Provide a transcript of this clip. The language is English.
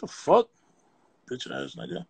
The fuck? Bitch ass nigga.